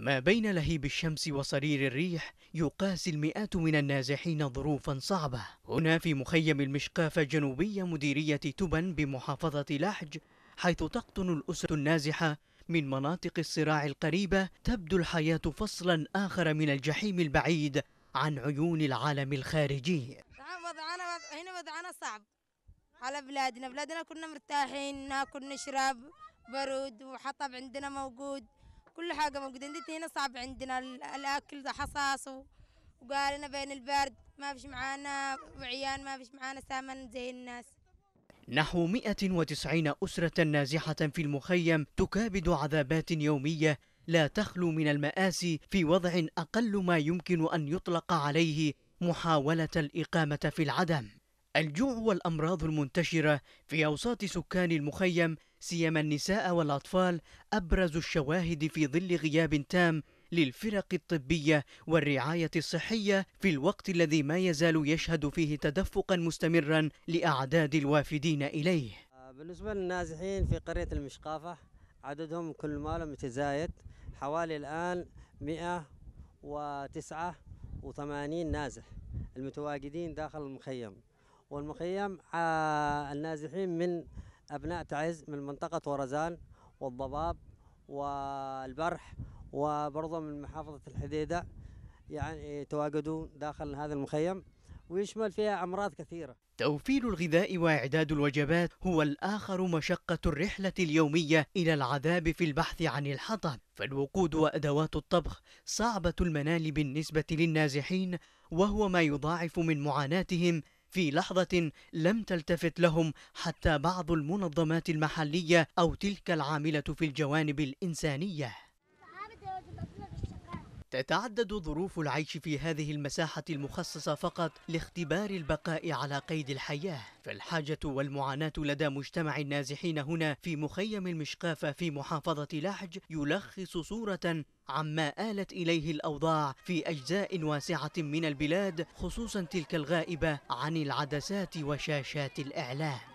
ما بين لهيب الشمس وصرير الريح يقاسي المئات من النازحين ظروفا صعبة. هنا في مخيم المشقافة جنوبية مديرية تبن بمحافظة لحج حيث تقطن الأسرة النازحة من مناطق الصراع القريبة تبدو الحياة فصلا آخر من الجحيم البعيد عن عيون العالم الخارجي. وضعنا هنا وضعنا صعب. على بلادنا بلادنا كنا مرتاحين ناكل نشرب برود وحطب عندنا موجود. كل حاجة موجودة. عندنا هنا صعب عندنا ال- الأكل ده حصاص وقالنا بين البرد ما فيش معانا وعيان ما فيش معانا سامن زي الناس. نحو 190 أسرة نازحة في المخيم تكابد عذابات يومية لا تخلو من المآسي في وضع أقل ما يمكن أن يطلق عليه محاولة الإقامة في العدم. الجوع والأمراض المنتشرة في أوساط سكان المخيم سيما النساء والأطفال أبرز الشواهد في ظل غياب تام للفرق الطبية والرعاية الصحية في الوقت الذي ما يزال يشهد فيه تدفقا مستمرا لأعداد الوافدين إليه. بالنسبة للنازحين في قرية المشقافة عددهم كل ما متزايد حوالي الآن 189 نازح المتواجدين داخل المخيم والمخيم آه، النازحين من أبناء تعز من منطقة ورزان والضباب والبرح وبرضه من محافظة الحديدة يعني تواجدون داخل هذا المخيم ويشمل فيها أمراض كثيرة. توفير الغذاء وإعداد الوجبات هو الآخر مشقة الرحلة اليومية إلى العذاب في البحث عن الحطب. فالوقود وأدوات الطبخ صعبة المنال بالنسبة للنازحين وهو ما يضاعف من معاناتهم في لحظة لم تلتفت لهم حتى بعض المنظمات المحلية أو تلك العاملة في الجوانب الإنسانية. تتعدد ظروف العيش في هذه المساحة المخصصة فقط لاختبار البقاء على قيد الحياة. فالحاجة والمعاناة لدى مجتمع النازحين هنا في مخيم المشقافة في محافظة لحج يلخص صورة عما آلت إليه الأوضاع في أجزاء واسعة من البلاد خصوصا تلك الغائبة عن العدسات وشاشات الإعلام.